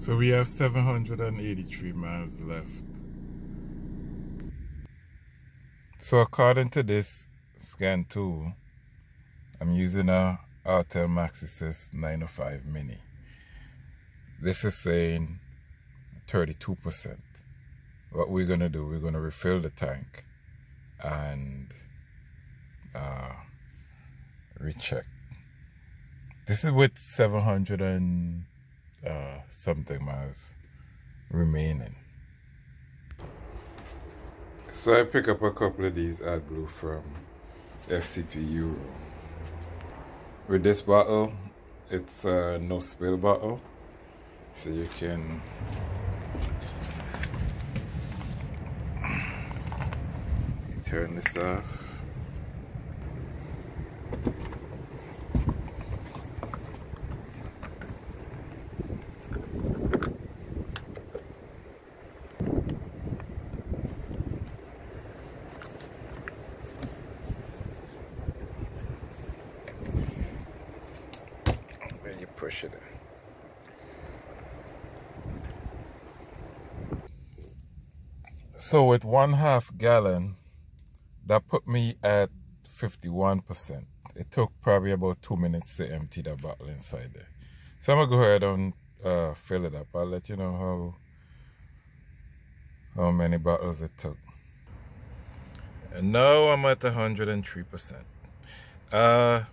So we have 783 miles left. So according to this scan tool, I'm using a Autel Maxisys 905 Mini. This is saying 32%. What we're going to do, we're going to refill the tank and uh, recheck. This is with 700 and uh, something miles remaining. So I pick up a couple of these AdBlue from FCP Euro. With this bottle, it's a no spill bottle, so you can turn this off. You push it. So with one half gallon, that put me at 51%. It took probably about two minutes to empty the bottle inside there. So I'm gonna go ahead and uh, fill it up. I'll let you know how how many bottles it took. And now I'm at 103%. Uh,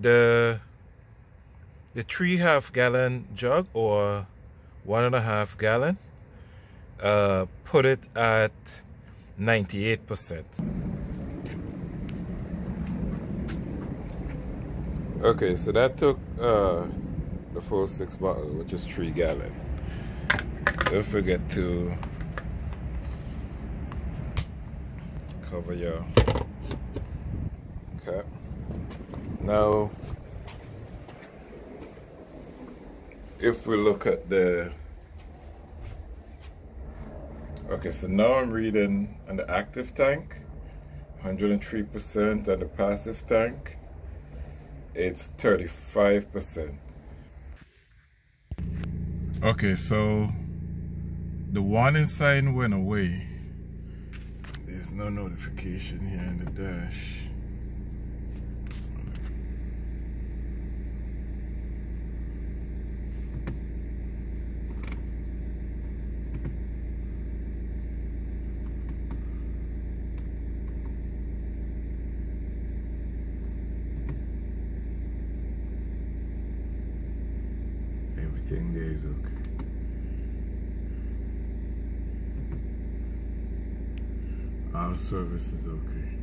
the the three half gallon jug or one and a half gallon uh, put it at 98% okay so that took uh, the full six bottles which is three gallon. Don't forget to cover your cap now if we look at the okay so now I'm reading on the active tank 103% and the passive tank. It's 35% okay so the warning sign went away. There's no notification here in the dash everything is okay. Our service is okay.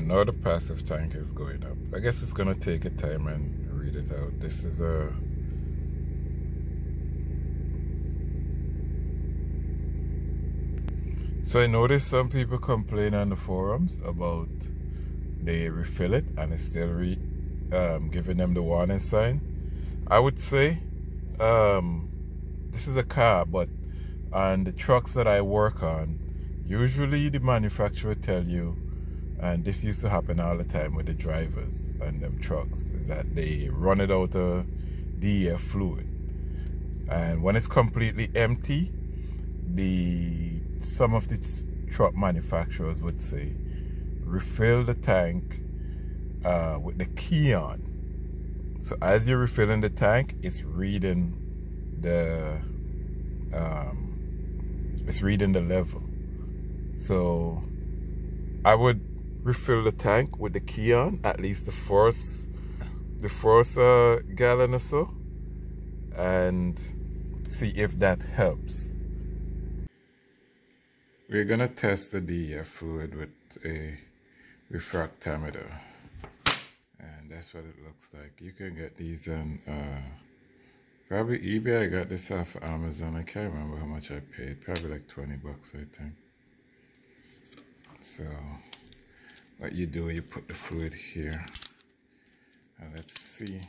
Now the passive tank is going up. I guess it's gonna take a time and read it out. This is a So I noticed some people complain on the forums about they refill it and it's still re um, giving them the warning sign. I would say um, this is a car, but on the trucks that I work on, usually the manufacturer tell you, and this used to happen all the time with the drivers and them trucks, is that they run it out of DEF fluid. And when it's completely empty, the some of the truck manufacturers would say refill the tank uh, with the key on. So as you're refilling the tank, it's reading the um, it's reading the level. So I would refill the tank with the key on, at least the first the first uh, gallon or so, and see if that helps. We're gonna test the DEF fluid with a refractometer that's what it looks like. You can get these on uh, probably eBay. I got this off Amazon. I can't remember how much I paid. Probably like 20 bucks, I think. So what you do, you put the fluid here. Let's see.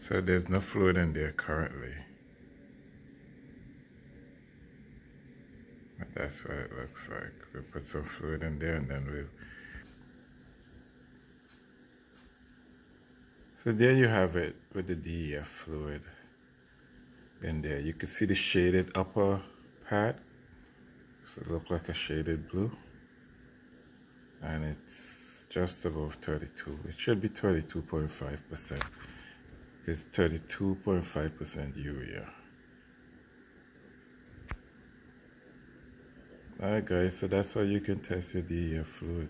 So there's no fluid in there currently. That's what it looks like. We'll put some fluid in there and then we'll So there you have it with the DEF fluid in there. You can see the shaded upper part. So it looks like a shaded blue. And it's just above 32. It should be 32.5%. It's 32.5% urea. Alright guys, so that's how you can test your DEF fluid.